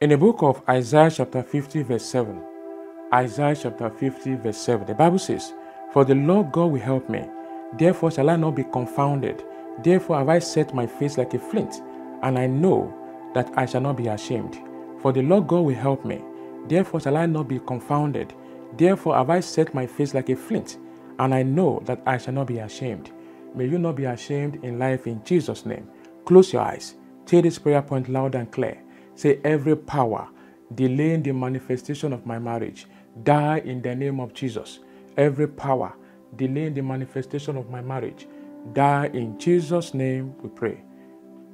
In the book of Isaiah, chapter 50, verse 7, Isaiah chapter 50, verse 7, the Bible says, For the Lord God will help me, therefore shall I not be confounded. Therefore have I set my face like a flint, and I know that I shall not be ashamed. For the Lord God will help me, therefore shall I not be confounded. Therefore have I set my face like a flint, and I know that I shall not be ashamed. May you not be ashamed in life in Jesus' name. Close your eyes. Take this prayer point loud and clear. Say, every power delaying the manifestation of my marriage, die in the name of Jesus. Every power delaying the manifestation of my marriage, die in Jesus' name, we pray.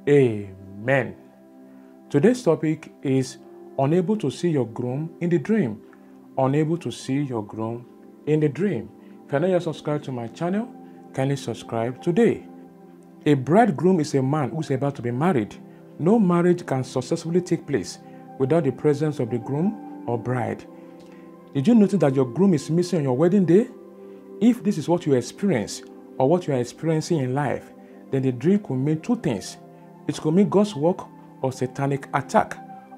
Amen. Today's topic is unable to see your groom in the dream. Unable to see your groom in the dream. If you're not yet subscribed to my channel, kindly subscribe today. A bridegroom is a man who is about to be married. No marriage can successfully take place without the presence of the groom or bride. Did you notice that your groom is missing on your wedding day? If this is what you experience or what you are experiencing in life, then the dream could mean two things. It could mean God's work or satanic attack.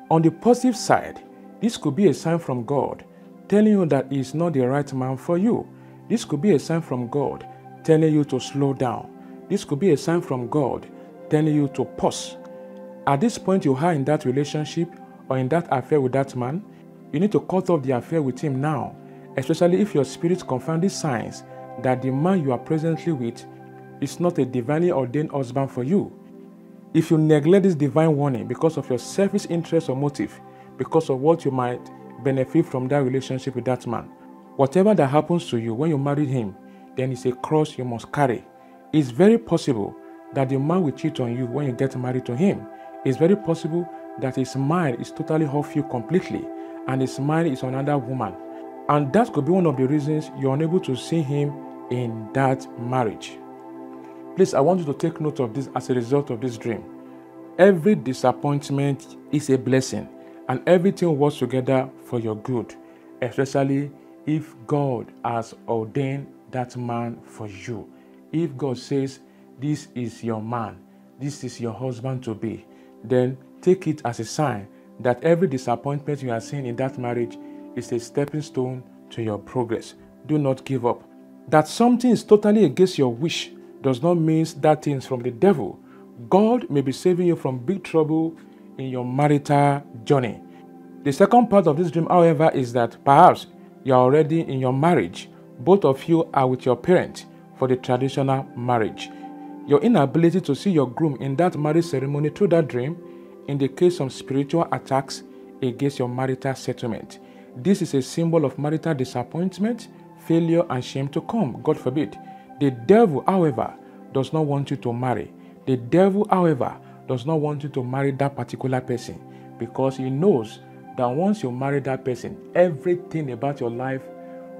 On the positive side, this could be a sign from God telling you that He is not the right man for you. This could be a sign from God telling you to slow down. This could be a sign from God telling you to pause at this point you are in that relationship or in that affair with that man, you need to cut off the affair with him now, especially if your spirit confirms these signs that the man you are presently with is not a divinely ordained husband for you. If you neglect this divine warning because of your selfish interest or motive, because of what you might benefit from that relationship with that man, whatever that happens to you when you marry him, then it's a cross you must carry. It's very possible that the man will cheat on you when you get married to him it's very possible that his mind is totally off you completely and his mind is on another woman. And that could be one of the reasons you're unable to see him in that marriage. Please, I want you to take note of this as a result of this dream. Every disappointment is a blessing, and everything works together for your good, especially if God has ordained that man for you. If God says, This is your man, this is your husband to be, then take it as a sign that every disappointment you are seeing in that marriage is a stepping stone to your progress. Do not give up. That something is totally against your wish does not mean that thing is from the devil. God may be saving you from big trouble in your marital journey. The second part of this dream, however, is that perhaps you are already in your marriage. Both of you are with your parent for the traditional marriage. Your inability to see your groom in that marriage ceremony through that dream indicates some spiritual attacks against your marital settlement. This is a symbol of marital disappointment, failure, and shame to come. God forbid. The devil, however, does not want you to marry. The devil, however, does not want you to marry that particular person because he knows that once you marry that person, everything about your life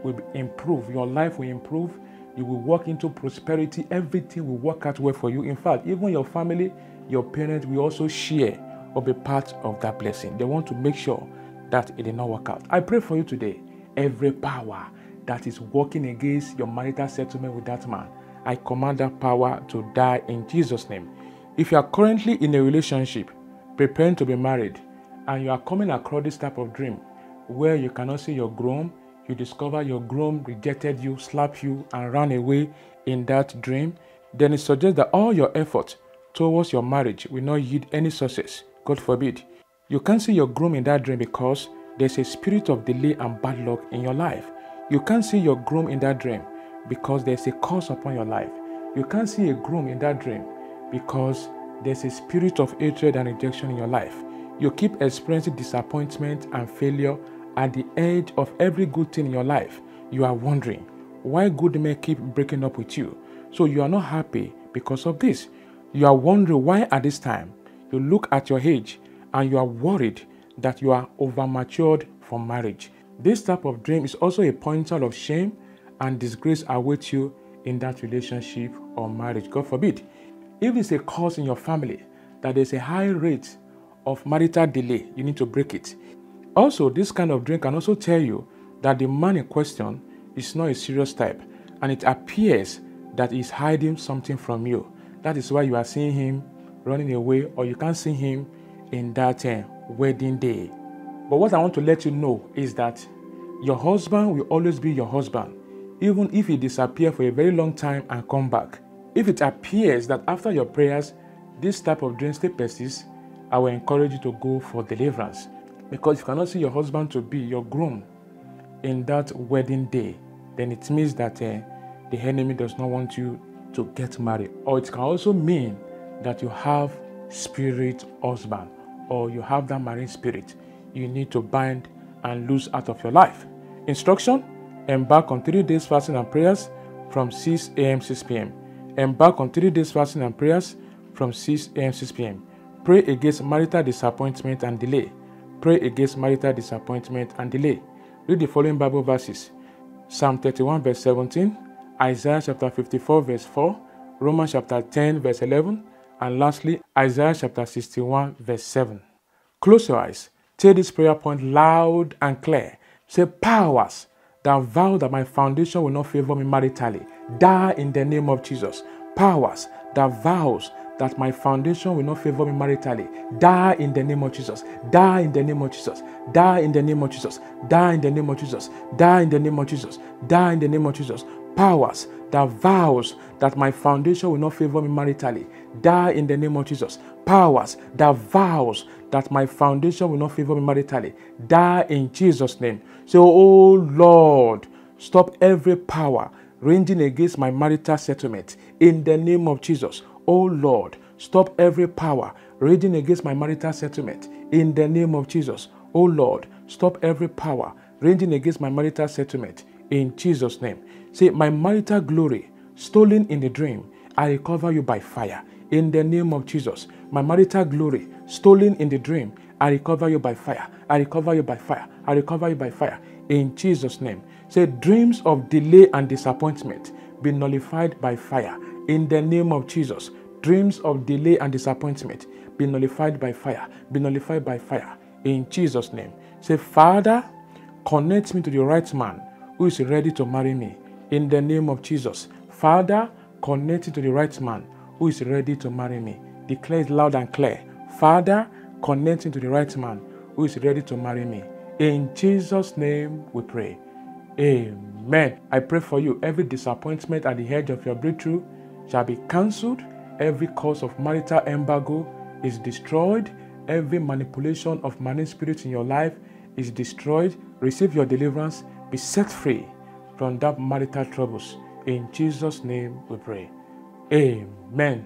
will improve. Your life will improve you will walk into prosperity. Everything will work out well for you. In fact, even your family, your parents will also share or be part of that blessing. They want to make sure that it did not work out. I pray for you today. Every power that is working against your marital settlement with that man, I command that power to die in Jesus' name. If you are currently in a relationship, preparing to be married, and you are coming across this type of dream where you cannot see your groom, you discover your groom rejected you, slapped you, and ran away in that dream, then it suggests that all your effort towards your marriage will not yield any success. God forbid. You can't see your groom in that dream because there's a spirit of delay and bad luck in your life. You can't see your groom in that dream because there's a curse upon your life. You can't see a groom in that dream because there's a spirit of hatred and rejection in your life. You keep experiencing disappointment and failure at the edge of every good thing in your life, you are wondering why good men keep breaking up with you. So you are not happy because of this. You are wondering why at this time you look at your age and you are worried that you are over matured for marriage. This type of dream is also a pointer of shame and disgrace awaits you in that relationship or marriage. God forbid. If it's a cause in your family that there's a high rate of marital delay, you need to break it. Also, this kind of dream can also tell you that the man in question is not a serious type and it appears that he's hiding something from you. That is why you are seeing him running away or you can't see him in that uh, wedding day. But what I want to let you know is that your husband will always be your husband, even if he disappear for a very long time and come back. If it appears that after your prayers, this type of dream still persists, I will encourage you to go for deliverance. Because you cannot see your husband to be your groom in that wedding day, then it means that uh, the enemy does not want you to get married. Or it can also mean that you have spirit husband or you have that marine spirit you need to bind and lose out of your life. Instruction Embark on three days fasting and prayers from 6 a.m. 6 p.m. Embark on three days fasting and prayers from 6 a.m. 6 p.m. Pray against marital disappointment and delay. Pray against marital disappointment and delay. Read the following Bible verses Psalm 31, verse 17, Isaiah chapter 54, verse 4, Romans chapter 10, verse 11, and lastly, Isaiah chapter 61, verse 7. Close your eyes. Say this prayer point loud and clear. Say, Powers that vow that my foundation will not favor me maritally, die in the name of Jesus. Powers that vows that my foundation will not favor me maritally. Die in the name of Jesus. Die in the name of Jesus. Die in the name of Jesus. Die in the name of Jesus. Die in the name of Jesus. Die in the name of Jesus. Powers that vows that my foundation will not favor me maritally. Die in the name of Jesus. Powers that vows that my foundation will not favor me maritally. Die in Jesus' name. So, oh Lord, stop every power ranging against my marital settlement in the name of Jesus. Oh Lord, stop every power raging against my marital settlement in the name of Jesus. Oh Lord, stop every power raging against my marital settlement in Jesus' name. Say, My marital glory stolen in the dream, I recover you by fire in the name of Jesus. My marital glory stolen in the dream, I recover you by fire. I recover you by fire. I recover you by fire in Jesus' name. Say, Dreams of delay and disappointment be nullified by fire in the name of Jesus. Dreams of delay and disappointment be nullified by fire. Be nullified by fire in Jesus' name. Say, Father, connect me to the right man who is ready to marry me in the name of Jesus. Father, connect me to the right man who is ready to marry me. Declare it loud and clear. Father, connect me to the right man who is ready to marry me. In Jesus' name we pray. Amen. I pray for you. Every disappointment at the edge of your breakthrough shall be cancelled. Every cause of marital embargo is destroyed. Every manipulation of marine spirits in your life is destroyed. Receive your deliverance. Be set free from that marital troubles. In Jesus' name we pray. Amen.